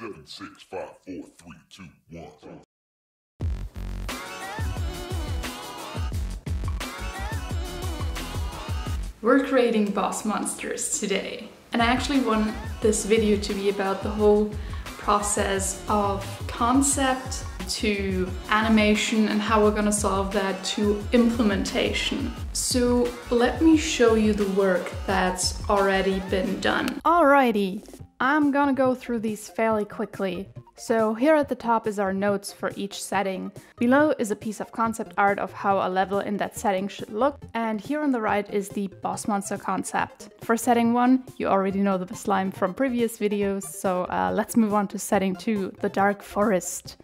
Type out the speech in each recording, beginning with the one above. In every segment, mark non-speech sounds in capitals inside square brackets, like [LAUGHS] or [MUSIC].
seven, six, five, four, three, two, one. We're creating boss monsters today. And I actually want this video to be about the whole process of concept to animation and how we're gonna solve that to implementation. So let me show you the work that's already been done. Alrighty, I'm gonna go through these fairly quickly. So here at the top is our notes for each setting. Below is a piece of concept art of how a level in that setting should look. And here on the right is the boss monster concept. For setting one, you already know the slime from previous videos, so uh, let's move on to setting two, the dark forest.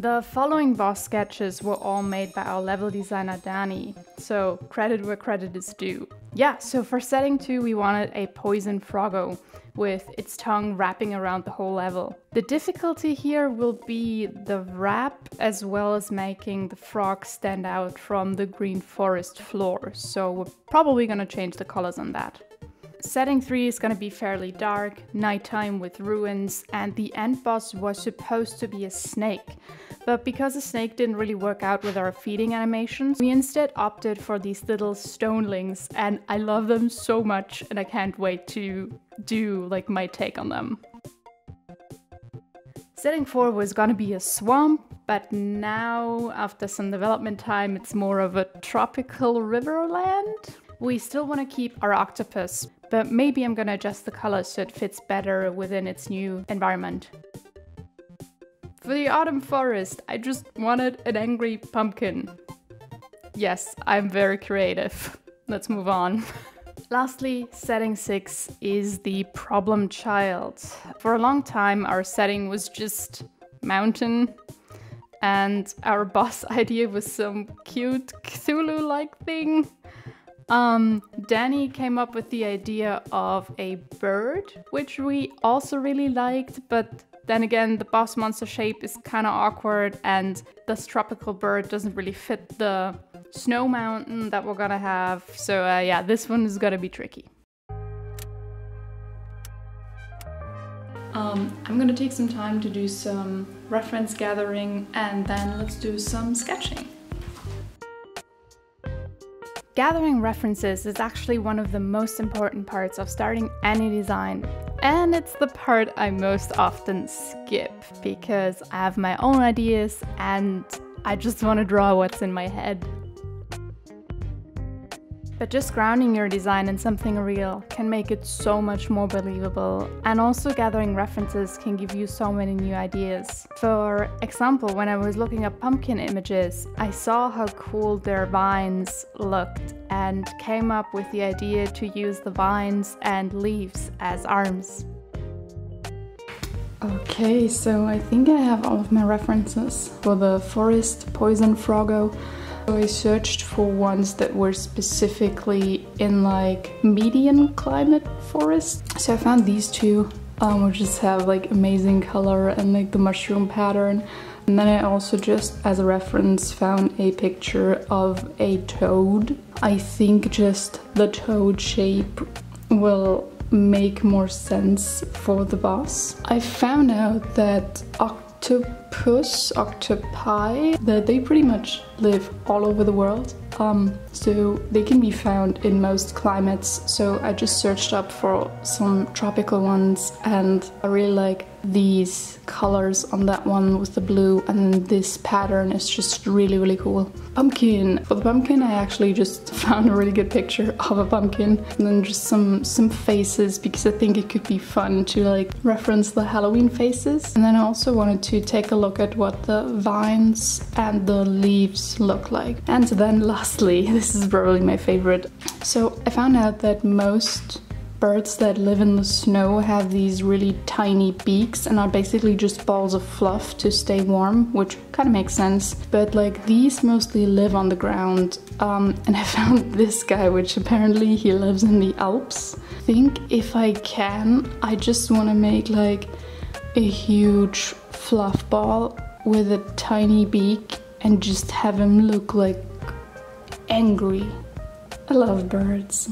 The following boss sketches were all made by our level designer Danny, so credit where credit is due. Yeah, so for setting 2 we wanted a poison froggo with its tongue wrapping around the whole level. The difficulty here will be the wrap as well as making the frog stand out from the green forest floor, so we're probably gonna change the colors on that. Setting 3 is gonna be fairly dark, nighttime with ruins, and the end boss was supposed to be a snake. But because the snake didn't really work out with our feeding animations, we instead opted for these little stonelings, and I love them so much and I can't wait to do like my take on them. Setting 4 was gonna be a swamp, but now, after some development time, it's more of a tropical riverland. We still want to keep our octopus, but maybe I'm gonna adjust the color so it fits better within its new environment. For the autumn forest, I just wanted an angry pumpkin. Yes, I'm very creative. [LAUGHS] Let's move on. [LAUGHS] Lastly, setting 6 is the problem child. For a long time, our setting was just mountain, and our [LAUGHS] boss idea was some cute Cthulhu-like thing. Um, Danny came up with the idea of a bird, which we also really liked, but then again, the boss monster shape is kind of awkward and this tropical bird doesn't really fit the snow mountain that we're gonna have. So uh, yeah, this one is gonna be tricky. Um, I'm gonna take some time to do some reference gathering and then let's do some sketching. Gathering references is actually one of the most important parts of starting any design. And it's the part I most often skip because I have my own ideas and I just want to draw what's in my head. But just grounding your design in something real can make it so much more believable, and also gathering references can give you so many new ideas. For example, when I was looking up pumpkin images, I saw how cool their vines looked and came up with the idea to use the vines and leaves as arms. Okay, so I think I have all of my references for the forest poison froggo so I searched for ones that were specifically in like median climate forest. So I found these two, um, which just have like amazing color and like the mushroom pattern. And then I also just as a reference found a picture of a toad. I think just the toad shape will make more sense for the boss. I found out that octopus, octopi, that they pretty much live all over the world. Um, so they can be found in most climates. So I just searched up for some tropical ones and I really like these colors on that one with the blue and this pattern is just really really cool. Pumpkin. For the pumpkin I actually just [LAUGHS] found a really good picture of a pumpkin and then just some some faces because I think it could be fun to like reference the Halloween faces. And then I also wanted to take a look at what the vines and the leaves look like. And then [LAUGHS] lastly, [LAUGHS] this is probably my favorite. So I found out that most birds that live in the snow have these really tiny beaks and are basically just balls of fluff to stay warm, which kind of makes sense. But like these mostly live on the ground. Um, [LAUGHS] and I found this guy, which apparently he lives in the Alps. I think if I can, I just want to make like a huge fluff ball with a tiny beak and just have him look like angry. I love birds.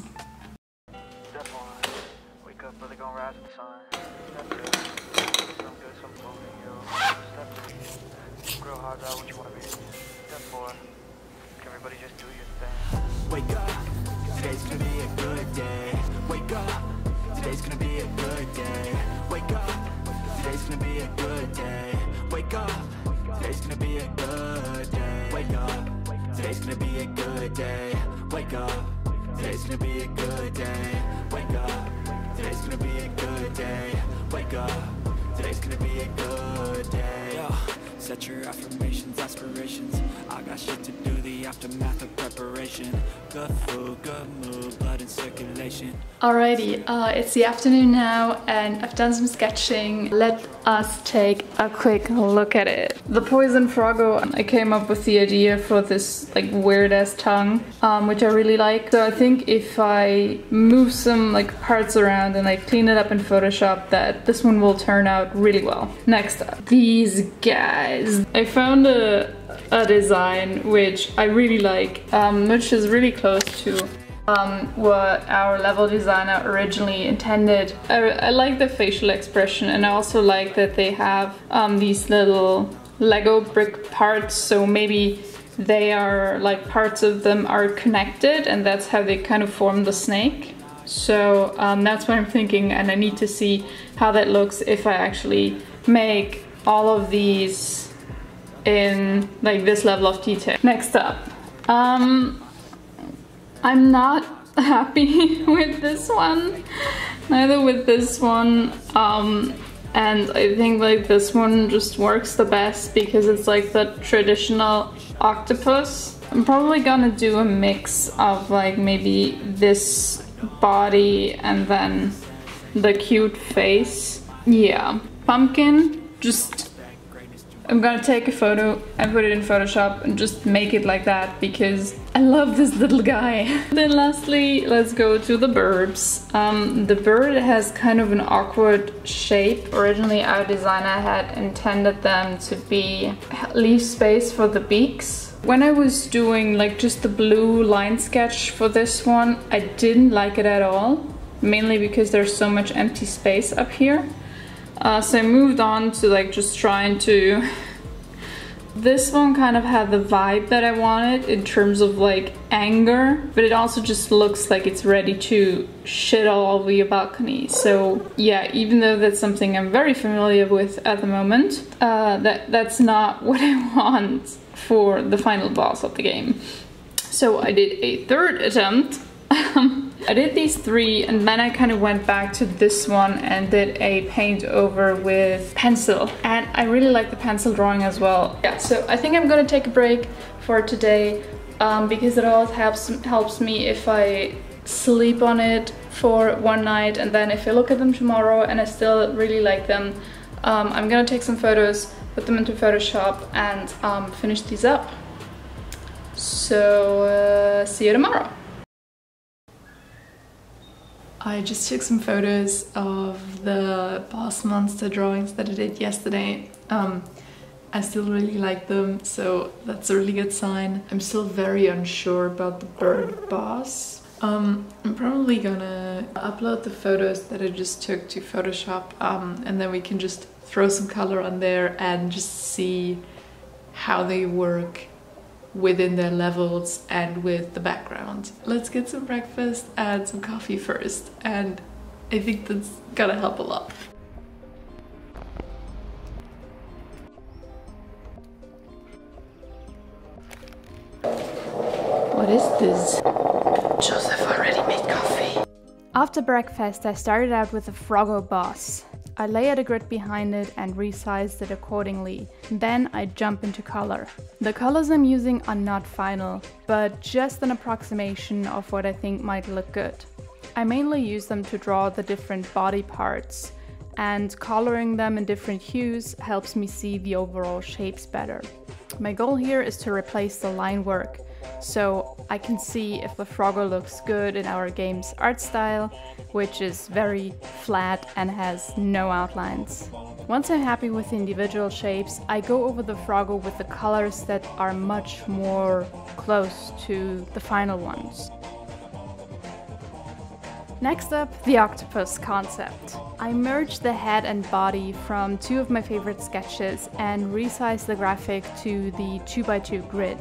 Alrighty, uh, it's the afternoon now and I've done some sketching. Let us take a quick look at it. The Poison Froggo, I came up with the idea for this like weird ass tongue, um, which I really like. So I think if I move some like parts around and like clean it up in Photoshop that this one will turn out really well. Next up, these guys. I found a, a design which I really like, um, which is really close to um, what our level designer originally intended. I, I like the facial expression and I also like that they have um, these little Lego brick parts so maybe they are like parts of them are connected and that's how they kind of form the snake. So um, that's what I'm thinking and I need to see how that looks if I actually make all of these in like this level of detail. Next up, um, I'm not [LAUGHS] happy [LAUGHS] with this one, neither with this one. Um, and I think like this one just works the best because it's like the traditional octopus. I'm probably gonna do a mix of like maybe this body and then the cute face. Yeah, pumpkin, just I'm gonna take a photo and put it in Photoshop and just make it like that because I love this little guy. [LAUGHS] then lastly, let's go to the birds. Um, the bird has kind of an awkward shape. Originally our designer had intended them to be leave space for the beaks. When I was doing like just the blue line sketch for this one, I didn't like it at all. Mainly because there's so much empty space up here. Uh, so I moved on to like just trying to... [LAUGHS] This one kind of had the vibe that I wanted in terms of like anger, but it also just looks like it's ready to shit all over your balcony. So yeah, even though that's something I'm very familiar with at the moment, uh, that that's not [LAUGHS] what I want for the final boss of the game. So I did a third attempt. [LAUGHS] I did these three and then I kind of went back to this one and did a paint over with pencil. And I really like the pencil drawing as well. Yeah, so I think I'm gonna take a break for today um, because it always helps, helps me if I sleep on it for one night and then if I look at them tomorrow and I still really like them, um, I'm gonna take some photos, put them into Photoshop and um, finish these up. So uh, see you tomorrow. I just took some photos of the boss monster drawings that I did yesterday. Um, I still really like them, so that's a really good sign. I'm still very unsure about the bird boss. Um, I'm probably gonna upload the photos that I just took to Photoshop um, and then we can just throw some color on there and just see how they work within their levels and with the background. Let's get some breakfast and some coffee first and I think that's gonna help a lot. What is this? Joseph already made coffee. After breakfast, I started out with a Froggo boss. I layer the grid behind it and resize it accordingly. Then I jump into color. The colors I'm using are not final, but just an approximation of what I think might look good. I mainly use them to draw the different body parts, and coloring them in different hues helps me see the overall shapes better. My goal here is to replace the line work, so I can see if the Froggo looks good in our game's art style, which is very flat and has no outlines. Once I'm happy with the individual shapes, I go over the Froggo with the colors that are much more close to the final ones. Next up, the octopus concept. I merged the head and body from two of my favorite sketches and resized the graphic to the 2x2 grid.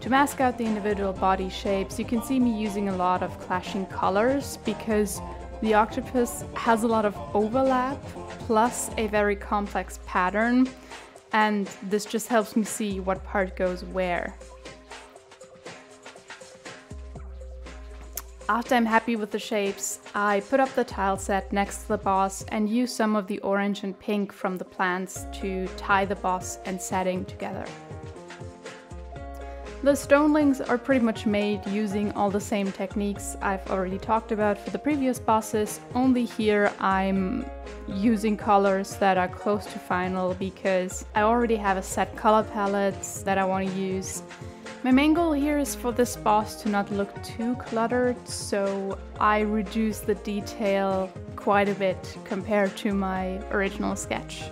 To mask out the individual body shapes, you can see me using a lot of clashing colors because the octopus has a lot of overlap plus a very complex pattern and this just helps me see what part goes where. After I'm happy with the shapes, I put up the tile set next to the boss and use some of the orange and pink from the plants to tie the boss and setting together. The stonelings are pretty much made using all the same techniques I've already talked about for the previous bosses, only here I'm using colors that are close to final because I already have a set color palette that I want to use. My main goal here is for this boss to not look too cluttered, so I reduce the detail quite a bit compared to my original sketch.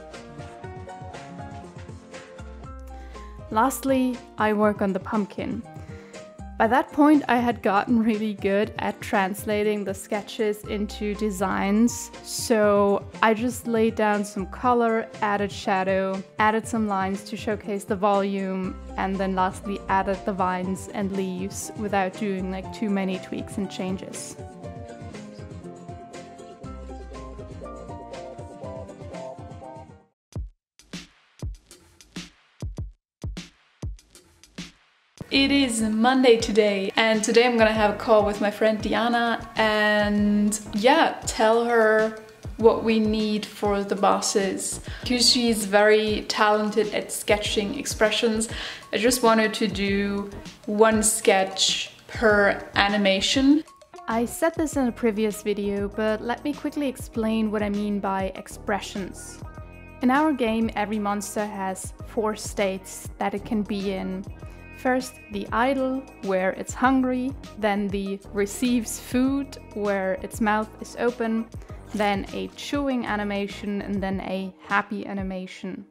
Lastly, I work on the pumpkin. By that point, I had gotten really good at translating the sketches into designs, so I just laid down some color, added shadow, added some lines to showcase the volume, and then lastly added the vines and leaves without doing like too many tweaks and changes. It is Monday today, and today I'm gonna have a call with my friend Diana and yeah, tell her what we need for the bosses. Because she's very talented at sketching expressions, I just wanted to do one sketch per animation. I said this in a previous video, but let me quickly explain what I mean by expressions. In our game, every monster has four states that it can be in. First, the idle, where it's hungry, then the receives food, where its mouth is open, then a chewing animation, and then a happy animation.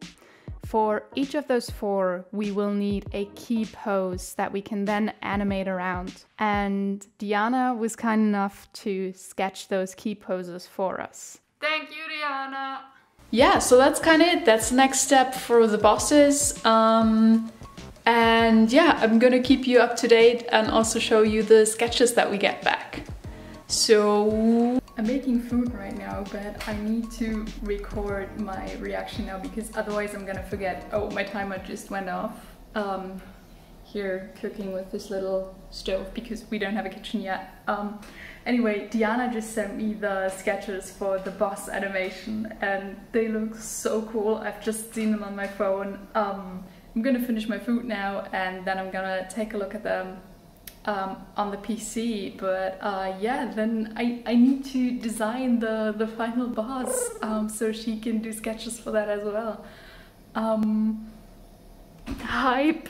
For each of those four, we will need a key pose that we can then animate around. And Diana was kind enough to sketch those key poses for us. Thank you, Diana! Yeah, so that's kind of it. That's the next step for the bosses. Um, and yeah, I'm gonna keep you up to date and also show you the sketches that we get back. So I'm making food right now, but I need to record my reaction now because otherwise I'm gonna forget. Oh, my timer just went off. Um, here cooking with this little stove because we don't have a kitchen yet. Um, anyway, Diana just sent me the sketches for the boss animation and they look so cool. I've just seen them on my phone. Um, I'm gonna finish my food now and then I'm gonna take a look at them um, on the PC. But uh, yeah, then I, I need to design the, the final boss um, so she can do sketches for that as well. Um, hype!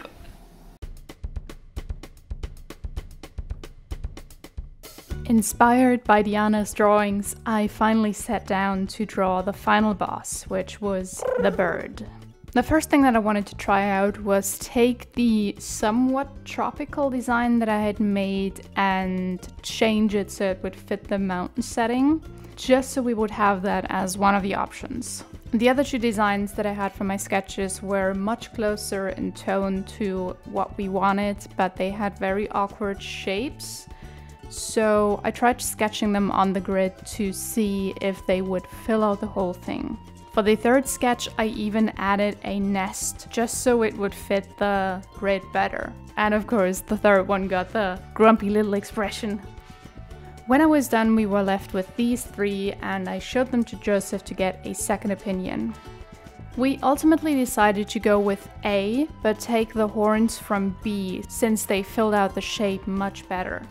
Inspired by Diana's drawings, I finally sat down to draw the final boss, which was the bird. The first thing that I wanted to try out was take the somewhat tropical design that I had made and change it so it would fit the mountain setting, just so we would have that as one of the options. The other two designs that I had for my sketches were much closer in tone to what we wanted, but they had very awkward shapes. So I tried sketching them on the grid to see if they would fill out the whole thing. For the third sketch, I even added a nest just so it would fit the grid better. And of course, the third one got the grumpy little expression. When I was done, we were left with these three, and I showed them to Joseph to get a second opinion. We ultimately decided to go with A, but take the horns from B, since they filled out the shape much better.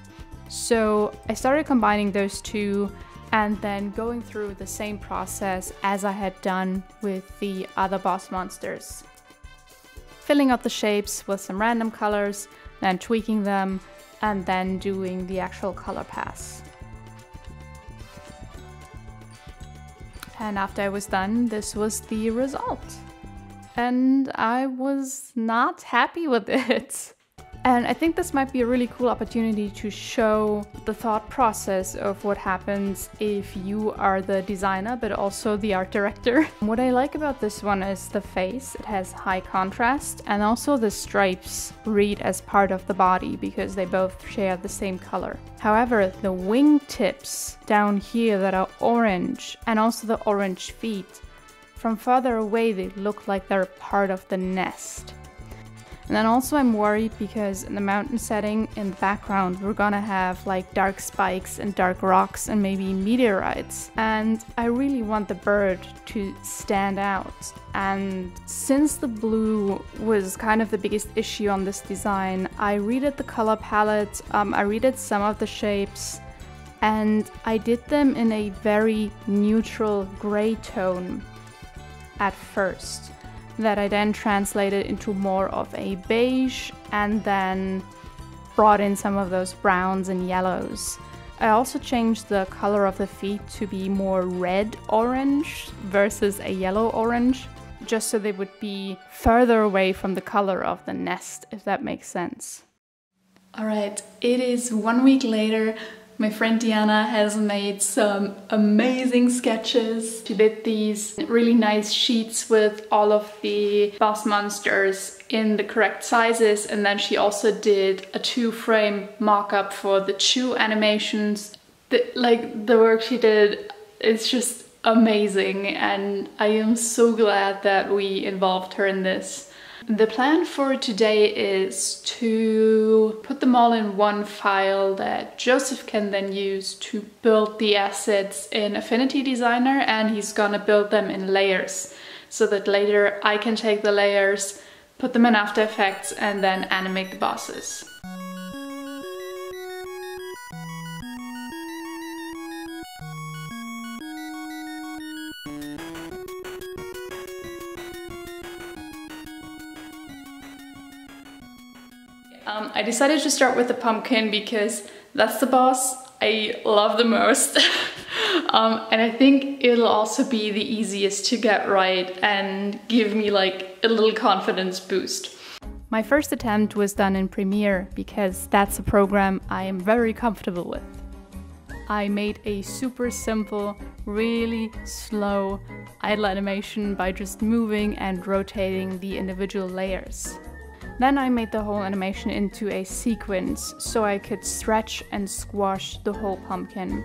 So I started combining those two and then going through the same process as I had done with the other boss monsters. Filling out the shapes with some random colors, then tweaking them, and then doing the actual color pass. And after I was done, this was the result. And I was not happy with [LAUGHS] it. And I think this might be a really cool opportunity to show the thought process of what happens if you are the designer but also the art director. [LAUGHS] What I like about this one is the face, it has high contrast, and also the stripes read as part of the body because they both share the same color. However, the wing tips down here that are orange and also the orange feet, from farther away they look like they're part of the nest. And then also I'm worried because in the mountain setting in the background we're gonna have like dark spikes and dark rocks and maybe meteorites. And I really want the bird to stand out. And since the blue was kind of the biggest issue on this design, I redid the color palette, um, I redid some of the shapes, and I did them in a very neutral gray tone at first that I then translated into more of a beige and then brought in some of those browns and yellows. I also changed the color of the feet to be more red orange versus a yellow orange, just so they would be further away from the color of the nest, if that makes sense. Alright, it is one week later. My friend Diana has made some amazing sketches. She did these really nice sheets with all of the boss monsters in the correct sizes and then she also did a two frame mock-up for the chew animations. The, like the work she did is just amazing and I am so glad that we involved her in this. The plan for today is to put them all in one file that Joseph can then use to build the assets in Affinity Designer and he's gonna build them in layers so that later I can take the layers, put them in After Effects and then animate the bosses. Um, I decided to start with the pumpkin because that's the boss I love the most. [LAUGHS] um, and I think it'll also be the easiest to get right and give me like a little confidence boost. My first attempt was done in Premiere because that's a program I am very comfortable with. I made a super simple, really slow idle animation by just moving and rotating the individual layers. Then I made the whole animation into a sequence so I could stretch and squash the whole pumpkin.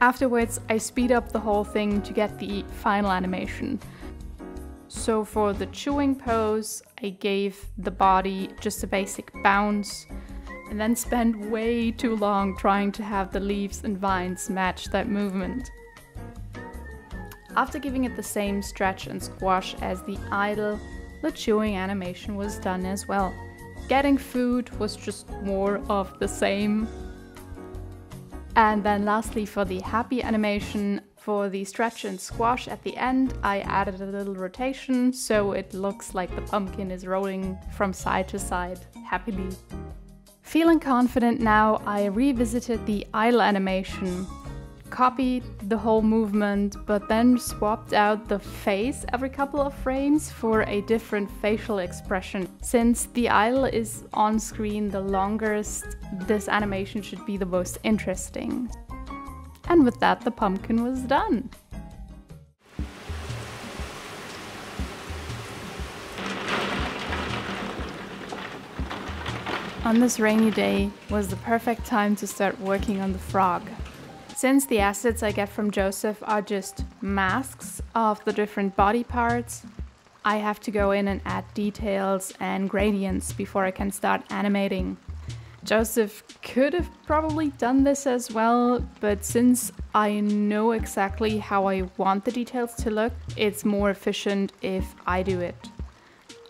Afterwards, I speed up the whole thing to get the final animation. So for the chewing pose, I gave the body just a basic bounce and then spent way too long trying to have the leaves and vines match that movement. After giving it the same stretch and squash as the idle, the chewing animation was done as well. Getting food was just more of the same. And then lastly for the happy animation, for the stretch and squash at the end, I added a little rotation so it looks like the pumpkin is rolling from side to side happily. Feeling confident now, I revisited the idle animation copied the whole movement, but then swapped out the face every couple of frames for a different facial expression. Since the idle is on screen the longest, this animation should be the most interesting. And with that, the pumpkin was done. On this rainy day was the perfect time to start working on the frog. Since the assets I get from Joseph are just masks of the different body parts, I have to go in and add details and gradients before I can start animating. Joseph could have probably done this as well, but since I know exactly how I want the details to look, it's more efficient if I do it.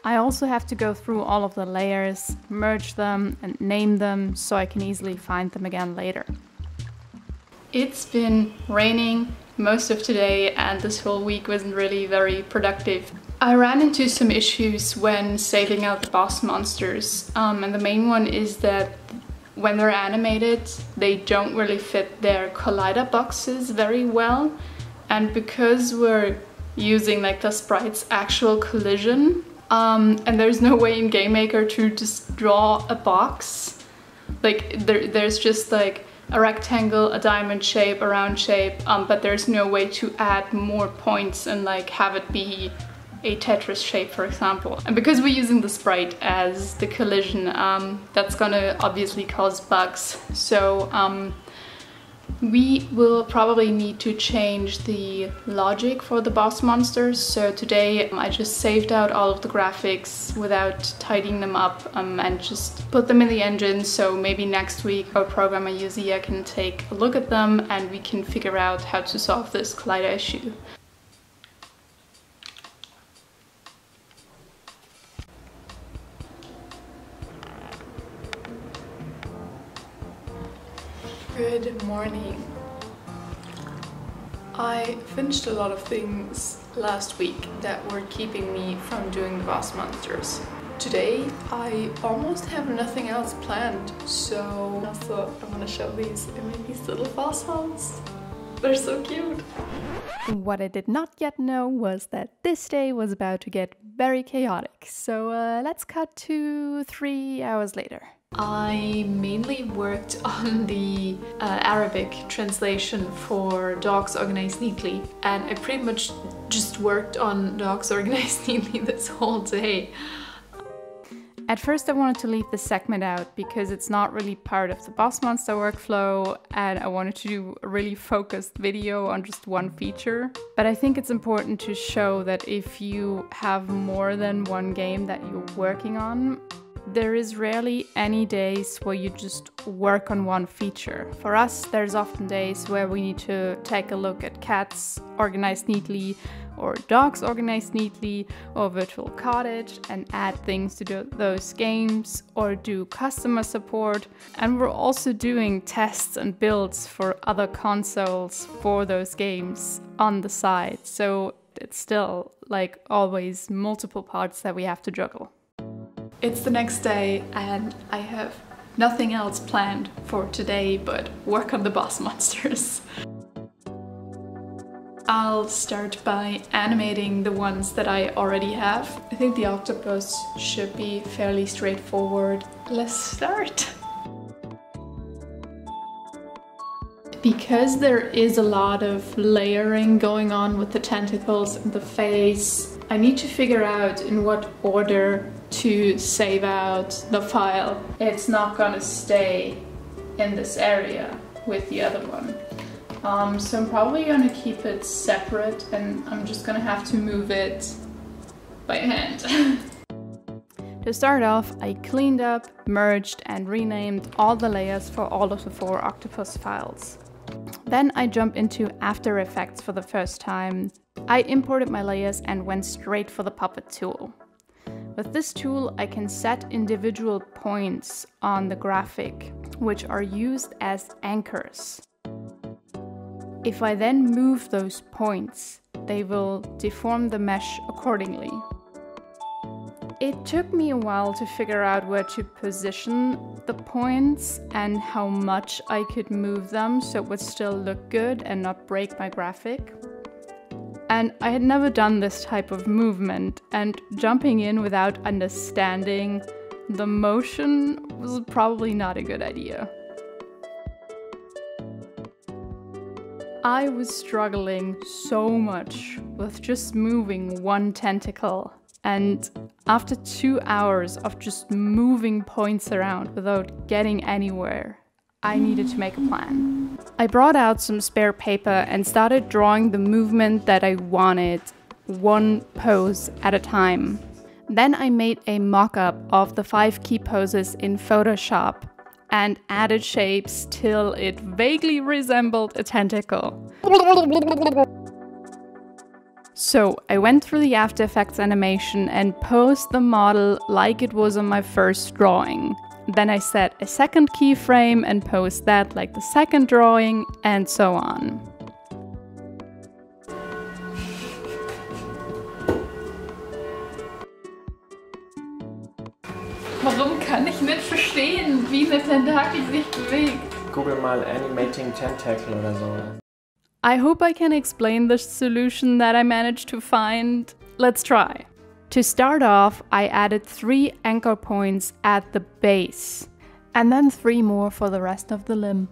I also have to go through all of the layers, merge them and name them so I can easily find them again later. It's been raining most of today and this whole week wasn't really very productive. I ran into some issues when saving out the boss monsters um, and the main one is that when they're animated they don't really fit their collider boxes very well and because we're using like the sprite's actual collision Um, and there's no way in GameMaker to just draw a box. Like there, there's just like a rectangle, a diamond shape, a round shape, um, but there's no way to add more points and like have it be a Tetris shape, for example. And because we're using the sprite as the collision, um, that's gonna obviously cause bugs. So um, we will probably need to change the logic for the boss monsters. So today I just saved out all of the graphics without tidying them up um, and just put them in the engine. So maybe next week our programmer Yuzia can take a look at them and we can figure out how to solve this collider issue. Finished a lot of things last week that were keeping me from doing the boss monsters. Today I almost have nothing else planned, so I thought I want to show these. These little fossils. They're so cute. What I did not yet know was that this day was about to get very chaotic. So uh, let's cut to three hours later. I mainly worked [LAUGHS] on the uh, Arabic translation for Dogs Organized Neatly and I pretty much just worked on Dogs [LAUGHS] Organized Neatly this whole day. At first I wanted to leave the segment out because it's not really part of the Boss Monster workflow and I wanted to do a really focused video on just one feature. But I think it's important to show that if you have more than one game that you're working on, there is rarely any days where you just work on one feature. For us, there's often days where we need to take a look at cats organized neatly, or dogs organized neatly, or virtual cottage, and add things to those games, or do customer support. And we're also doing tests and builds for other consoles for those games on the side. So it's still, like always, multiple parts that we have to juggle. It's the next day and I have nothing else planned for today but work on the boss [LAUGHS] monsters. I'll start by animating the ones that I already have. I think the octopus should be fairly straightforward. Let's start! Because there is a lot of layering going on with the tentacles and the face, I need to figure out in what order to save out the file. It's not gonna stay in this area with the other one. Um, so I'm probably gonna keep it separate and I'm just gonna have to move it by hand. [LAUGHS] To start off, I cleaned up, merged and renamed all the layers for all of the four Octopus files. Then I jump into After Effects for the first time. I imported my layers and went straight for the Puppet tool. With this tool, I can set individual points on the graphic, which are used as anchors. If I then move those points, they will deform the mesh accordingly. It took me a while to figure out where to position the points and how much I could move them so it would still look good and not break my graphic. And I had never done this type of movement, and jumping in without understanding the motion was probably not a good idea. I was struggling so much with just moving one tentacle and after two hours of just moving points around without getting anywhere, I needed to make a plan. I brought out some spare paper and started drawing the movement that I wanted, one pose at a time. Then I made a mock-up of the five key poses in Photoshop and added shapes till it vaguely resembled a tentacle. So I went through the After Effects animation and posed the model like it was on my first drawing. Then I set a second keyframe and pose that like the second drawing and so on. Warum kann ich nicht verstehen, wie eine Tentakel sich bewegt? Google mal Animating Tentacle oder so. I hope I can explain the solution that I managed to find. Let's try. To start off, I added three anchor points at the base, and then three more for the rest of the limb.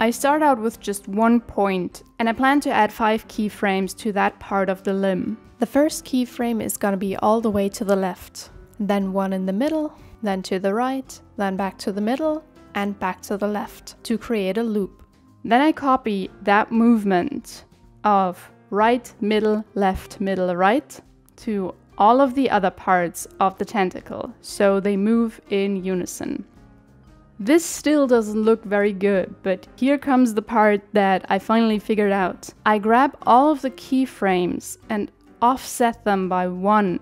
I start out with just one point, and I plan to add five keyframes to that part of the limb. The first keyframe is gonna be all the way to the left, then one in the middle, then to the right, then back to the middle, and back to the left to create a loop. Then I copy that movement of right, middle, left, middle, right to all of the other parts of the tentacle, so they move in unison. This still doesn't look very good, but here comes the part that I finally figured out. I grab all of the keyframes and offset them by one.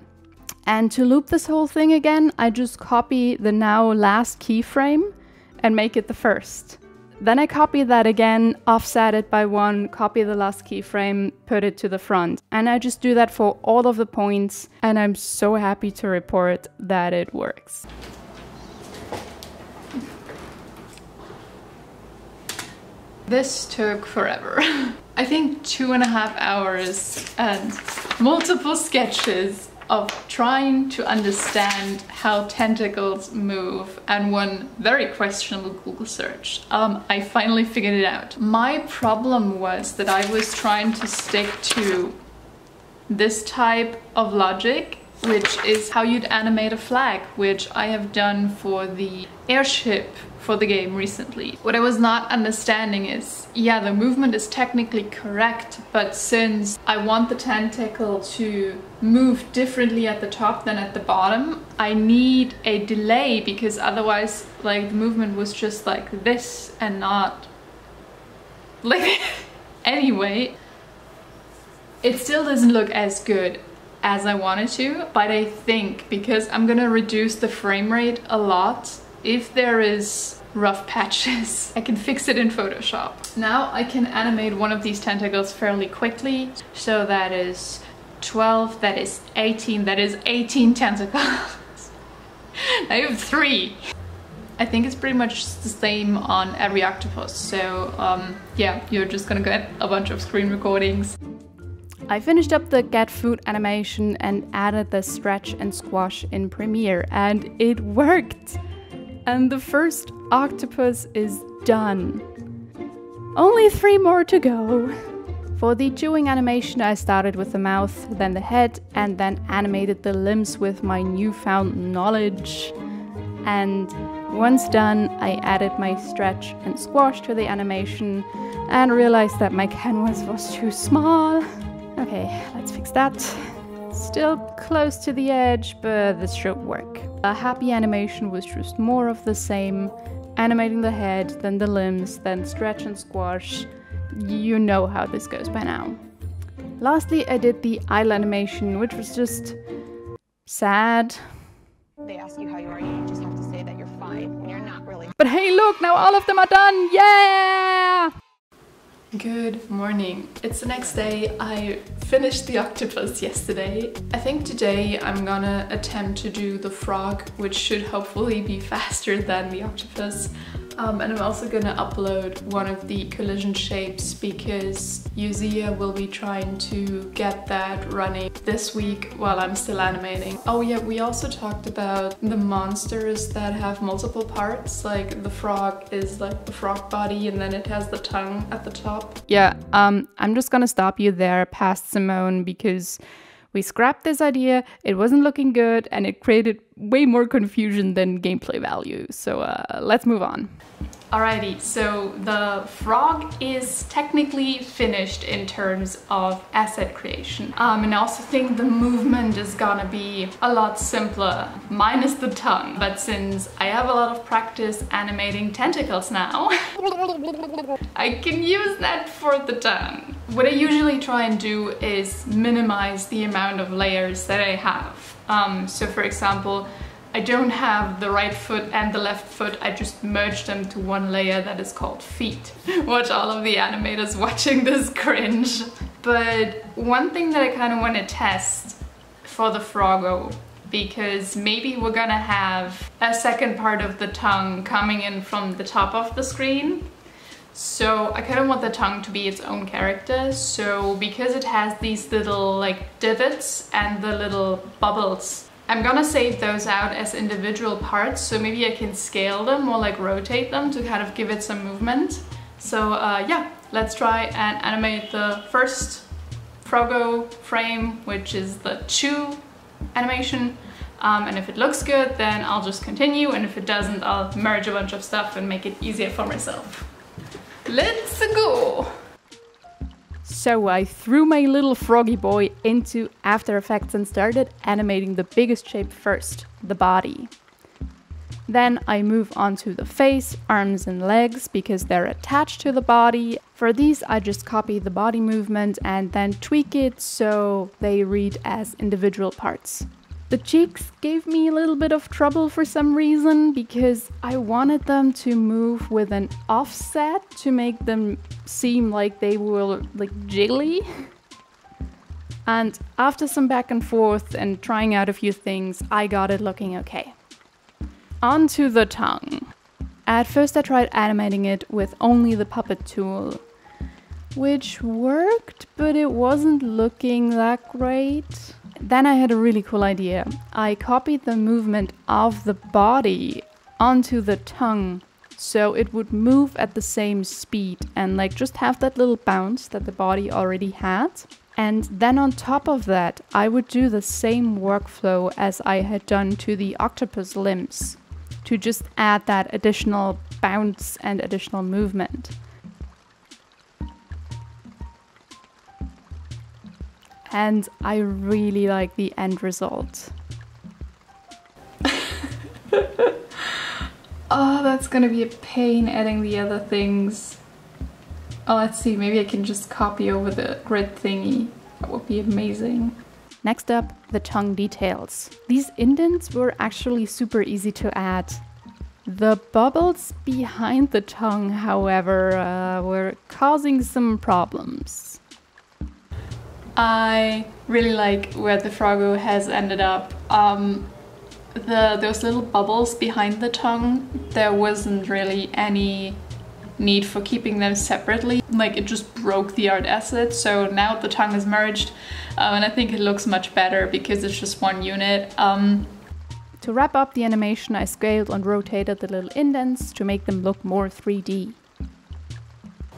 And to loop this whole thing again, I just copy the now last keyframe and make it the first. Then I copy that again, offset it by one, copy the last keyframe, put it to the front. And I just do that for all of the points, and I'm so happy to report that it works. This took forever. [LAUGHS] I think two and a half hours and multiple sketches of trying to understand how tentacles move and one very questionable Google search. Um, I finally figured it out. My problem was that I was trying to stick to this type of logic which is how you'd animate a flag, which I have done for the airship for the game recently. What I was not understanding is, yeah, the movement is technically correct, but since I want the tentacle to move differently at the top than at the bottom, I need a delay because otherwise like the movement was just like this and not like [LAUGHS] anyway. It still doesn't look as good as I wanted to, but I think because I'm gonna reduce the frame rate a lot, if there is rough [LAUGHS] patches, I can fix it in Photoshop. Now I can animate one of these tentacles fairly quickly. So that is 12, that is 18, that is 18 [LAUGHS] tentacles. [LAUGHS] I have three. I think it's pretty much the same on every octopus. So um, yeah, you're just gonna get a bunch of screen recordings. I finished up the get food animation and added the stretch and squash in Premiere and it worked! And the first octopus is done. Only three more to go. For the chewing animation I started with the mouth, then the head, and then animated the limbs with my newfound knowledge. And once done, I added my stretch and squash to the animation and realized that my [LAUGHS] canvas was too small. Okay, let's fix that. Still close to the edge, but this should work. A happy animation was just more of the same, animating the head, then the limbs, then stretch and squash. You know how this goes by now. Lastly, I did the eye animation, which was just sad. They ask you how you are, you just have to say that you're fine when you're not really. But hey, look, now all of them are done! Yeah! Good morning. It's the next day. I finished the octopus yesterday. I think today I'm gonna attempt to do the frog, which should hopefully be [LAUGHS] faster than the octopus. Um, and I'm also gonna upload one of the collision shapes because Uzia will be trying to get that running this week while I'm still animating. Oh yeah, we also talked about the monsters that have multiple parts, like the frog is like the frog body and then it has the tongue at the top. Yeah, um, I'm just gonna stop you there past Simone because we scrapped this idea, it wasn't looking good, and it created way more confusion than gameplay value. So uh, let's move on. Alrighty, so the frog is technically finished in terms of asset creation. Um, and I also think the movement is gonna be a lot simpler, minus the tongue. But since I have a lot of practice animating tentacles now, [LAUGHS] I can use that for the tongue. What I usually try and do is minimize the amount of layers that I have. Um, so for example, I don't have the right foot and the left foot, I just merged them to one layer that is called feet. [LAUGHS] Watch all of the animators [LAUGHS] watching this cringe. But one thing that I kind of want to test for the Froggo because maybe we're gonna have a second part of the tongue coming in from the top of the screen So I kind of want the tongue to be its own character. So because it has these little like divots and the little bubbles, I'm gonna save those out as individual parts. So maybe I can scale them or like rotate them to kind of give it some movement. So uh, yeah, let's try and animate the first Froggo frame, which is the chew animation. Um, and if it looks good, then I'll just continue. And if it doesn't, I'll merge a bunch of stuff and make it easier for myself. Let's go! So I threw my little froggy boy into After Effects and started animating the biggest shape first, the body. Then I move on to the face, arms and legs because they're attached to the body. For these I just copy the body movement and then tweak it so they read as individual parts. The cheeks gave me a little bit of trouble for some reason because I wanted them to move with an offset to make them seem like they were like jiggly. And after some back and forth and trying out a few things, I got it looking okay. Onto the tongue. At first I tried animating it with only the puppet tool, which worked, but it wasn't looking that great. Then I had a really cool idea. I copied the movement of the body onto the tongue so it would move at the same speed and like just have that little bounce that the body already had. And then on top of that, I would do the same workflow as I had done to the octopus limbs to just add that additional bounce and additional movement. And I really like the end result. [LAUGHS] Oh, that's gonna be a pain adding the other things. Oh, let's see, maybe I can just copy over the grid thingy. That would be amazing. Next up, the tongue details. These indents were actually super easy to add. The bubbles behind the tongue, however, uh, were causing some problems. I really like where the Froggo has ended up. Um, the those little bubbles behind the tongue, there wasn't really any need for keeping them separately. Like it just broke the art asset. So now the tongue is merged, um, and I think it looks much better because it's just one unit. Um, To wrap up the animation, I scaled and rotated the little indents to make them look more 3D.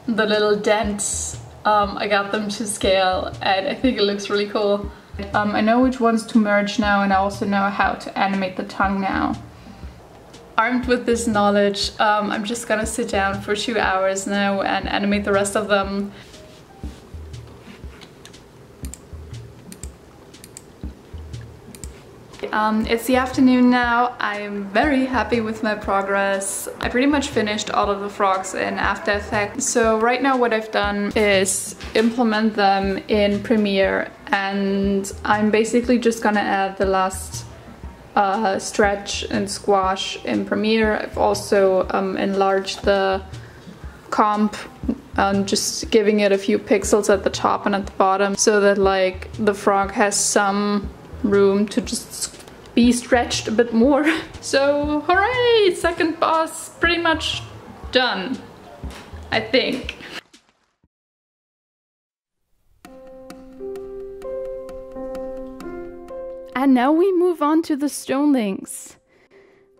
the little dents, um, I got them to scale, and I think it looks really cool. Um, I know which ones to merge now, and I also know how to animate the tongue now. Armed with this knowledge, um, I'm just gonna sit down for two hours now and animate the rest of them. Um, it's the afternoon now. I'm very happy with my progress. I pretty much finished all of the frogs in After Effects. So right now what I've done is implement them in Premiere and I'm basically just gonna add the last uh, stretch and squash in Premiere. I've also um, enlarged the comp um, just giving it a few pixels at the top and at the bottom so that like the frog has some room to just be stretched a bit more. [LAUGHS] So hooray! Second boss pretty much done, I think. And now we move on to the stonelings.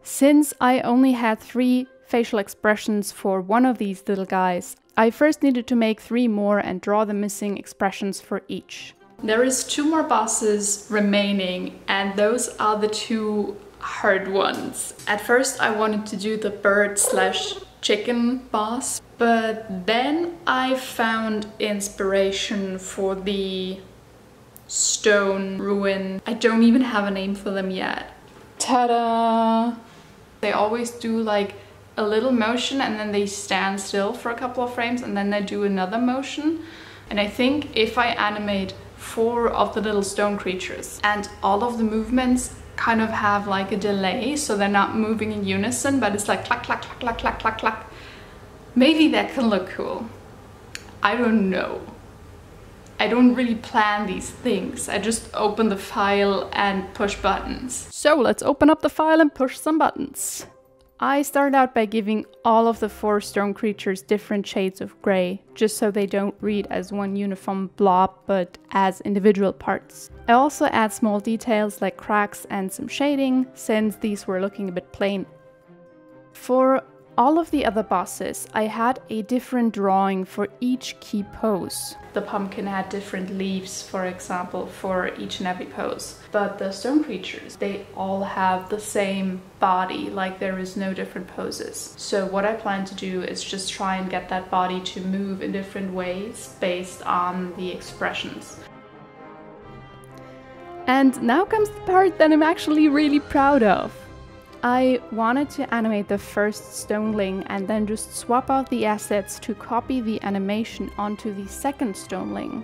Since I only had three facial expressions for one of these little guys, I first needed to make three more and draw the missing expressions for each. There is two more bosses remaining and those are the two hard ones. At first I wanted to do the bird slash chicken boss, but then I found inspiration for the stone ruin. I don't even have a name for them yet. Ta-da! They always do like a little motion and then they stand still for a couple of frames and then they do another motion. And I think if I animate four of the little stone creatures. And all of the movements kind of have like a delay so they're not moving in unison but it's like clack clack clack clack clack clack clack. Maybe that can look cool. I don't know. I don't really plan these things. I just open the file and push buttons. So let's open up the file and push some buttons. I start out by giving all of the four stone creatures different shades of grey, just so they don't read as one uniform blob, but as individual parts. I also add small details like cracks and some shading, since these were looking a bit plain. For all of the other bosses, I had a different drawing for each key pose. The pumpkin had different leaves, for example, for each and every pose. But the stone creatures, they all have the same body, like there is no different poses. So what I plan to do is just try and get that body to move in different ways based on the expressions. And now comes the part that I'm actually really proud of. I wanted to animate the first stoneling and then just swap out the assets to copy the animation onto the second stoneling.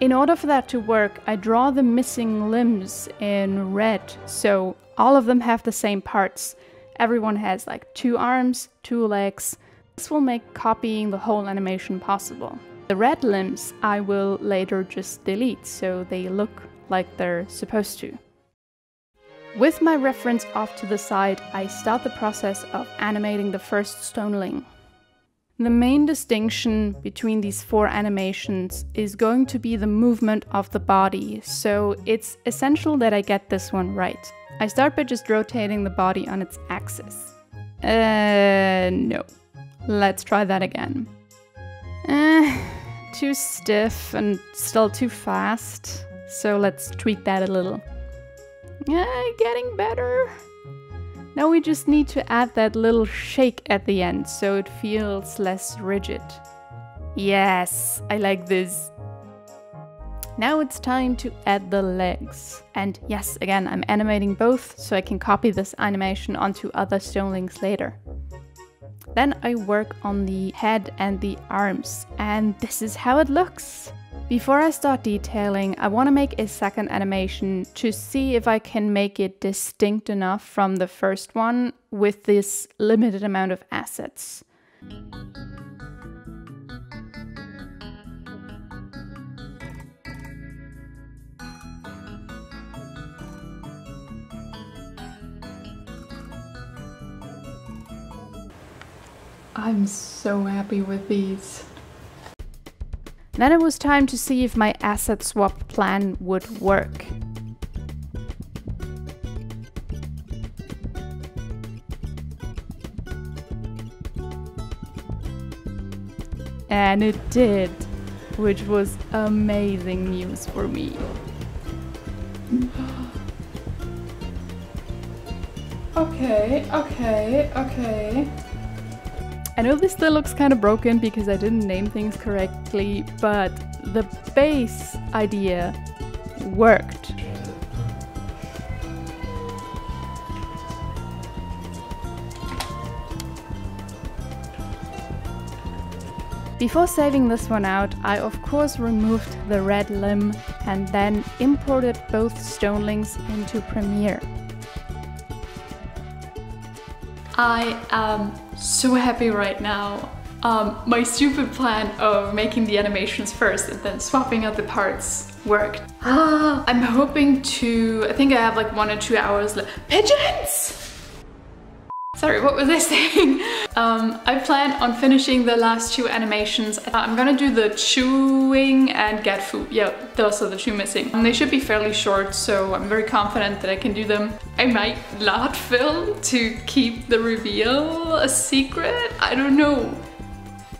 In order for that to work, I draw the missing limbs in red, so all of them have the same parts. Everyone has like two arms, two legs. This will make copying the whole animation possible. The red limbs I will later just delete so they look like they're supposed to. With my reference off to the side, I start the process of animating the first stoneling. The main distinction between these four animations is going to be the movement of the body, so it's essential that I get this one right. I start by just rotating the body on its axis. Uh, no. Let's try that again. Eh, too stiff and still too fast, so let's tweak that a little. Yeah, getting better. Now we just need to add that little shake at the end so it feels less rigid. Yes, I like this. Now it's time to add the legs. And yes, again, I'm animating both so I can copy this animation onto other stonelings later. Then I work on the head and the arms, and this is how it looks. Before I start detailing, I want to make a second animation to see if I can make it distinct enough from the first one with this limited amount of assets. I'm so happy with these. Then it was time to see if my asset swap plan would work. And it did, which was amazing news for me. [GASPS] Okay, okay, okay. I know this still looks kind of broken because I didn't name things correctly, but the base idea worked. Before saving this one out, I of course removed the red limb and then imported both stonelings into Premiere. I am so happy right now. Um, my stupid plan of making the animations first and then swapping out the parts worked. Ah, I'm hoping to, I think I have like one or two hours left. Pigeons! Sorry, what was I [LAUGHS] saying? Um, I plan on finishing the last two animations. I'm gonna do the chewing and get food. Yeah, those are the two missing. And they should be fairly short, so I'm very confident that I can do them. I might not film to keep the reveal a secret. I don't know.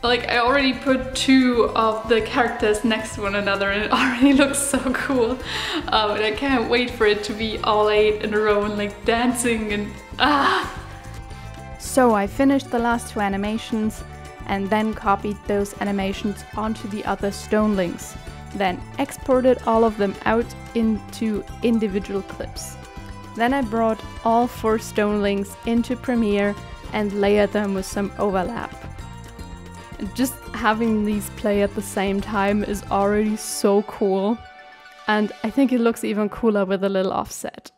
Like, I already put two of the characters next to one another and it [LAUGHS] already looks so cool. Um, and I can't wait for it to be all eight in a row and like dancing and ah! So I finished the last two animations and then copied those animations onto the other stonelings, then exported all of them out into individual clips. Then I brought all four stonelings into Premiere and layered them with some overlap. Just having these play at the same time is already so cool, and I think it looks even cooler with a little offset.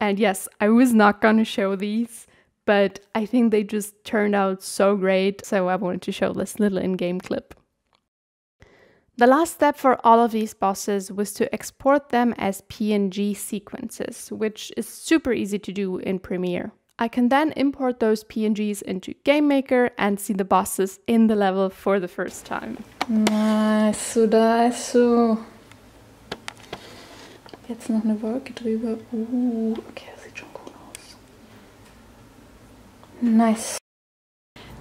And yes, I was not gonna show these, but I think they just turned out so great, so I wanted to show this little in-game clip. The last step for all of these bosses was to export them as PNG sequences, which is super easy to do in Premiere. I can then import those PNGs into GameMaker and see the bosses in the level for the first time. Nice, so. Jetzt noch eine Wolke drüber. Uh, okay, Nice.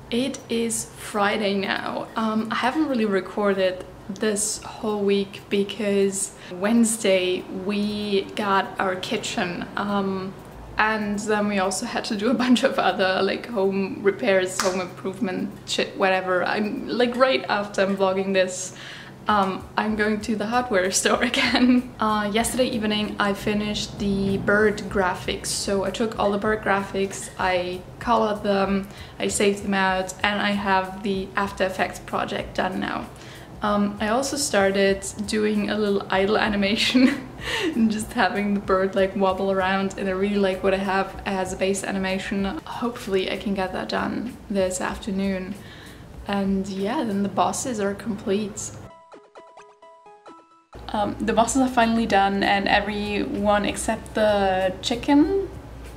It is Friday now. Um, I haven't really recorded this whole week because Wednesday we got our kitchen um, and then we also had to do a [LAUGHS] bunch of other like home repairs, home improvement shit, whatever. I'm like right after I'm vlogging this um, I'm going to the hardware [LAUGHS] store again. Uh, yesterday evening I finished the bird graphics. So I took all the bird graphics, I colored them, I saved them out and I have the After Effects project done now. Um, I also started doing a little idle [LAUGHS] animation and just having the bird like wobble around and I really like what I have as a base animation. Hopefully I can get that done this afternoon. And yeah, then the bosses are complete. Um, the bosses are finally done and everyone except the chicken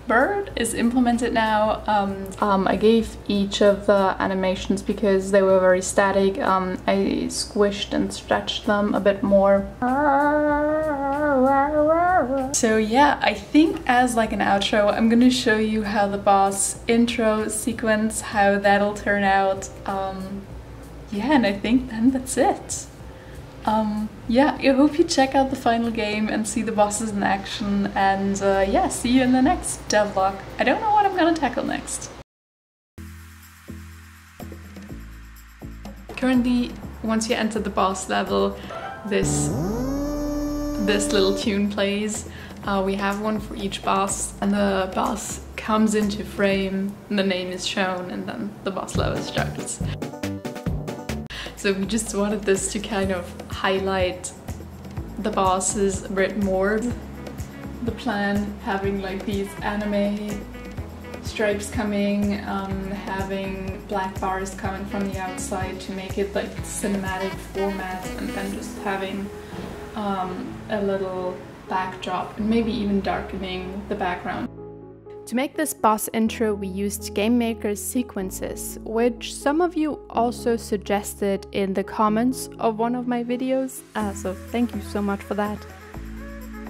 bird is implemented now. Um, um, I gave each of the animations because they were very static. Um, I squished and stretched them a bit more. So yeah, I think as like an outro, I'm gonna show you how the boss intro sequence, how that'll turn out. Um, yeah, and I think then that's it. Um, yeah, I hope you check out the final game and see the bosses in action and uh, yeah, see you in the next devlog. I don't know what I'm gonna tackle next. Currently, once you enter the boss level, this this little tune plays. Uh, we have one for each boss and the boss comes into frame, the name is shown and then the boss level starts. So we just wanted this to kind of highlight the bosses a bit more. The plan having like these anime stripes coming, um, having black bars coming from the outside to make it like cinematic format and then just having um, a little backdrop and maybe even darkening the background. To make this boss intro, we used GameMaker's sequences, which some of you also suggested in the comments of one of my videos, uh, so thank you so much for that.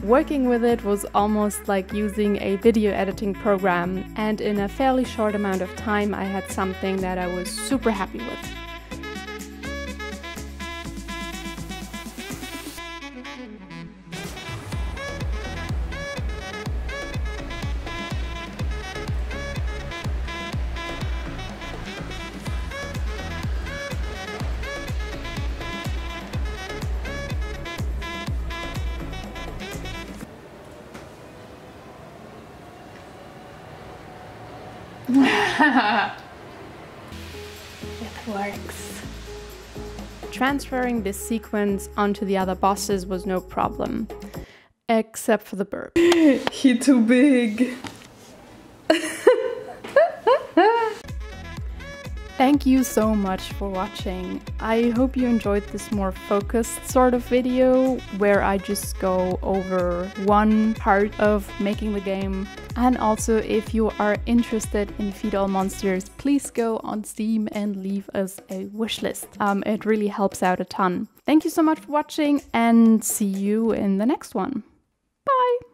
Working with it was almost like using a video editing program, and in a fairly short amount of time, I had something that I was super happy with. Transferring this sequence onto the other bosses was no problem. Except for the burp. [LAUGHS] he too big. Thank you so much for watching. I hope you enjoyed this more focused sort of video where I just go over one part of making the game. And also if you are interested in Feed All Monsters, please go on Steam and leave us a wishlist. Um, it really helps out a ton. Thank you so much for watching and see you in the next one.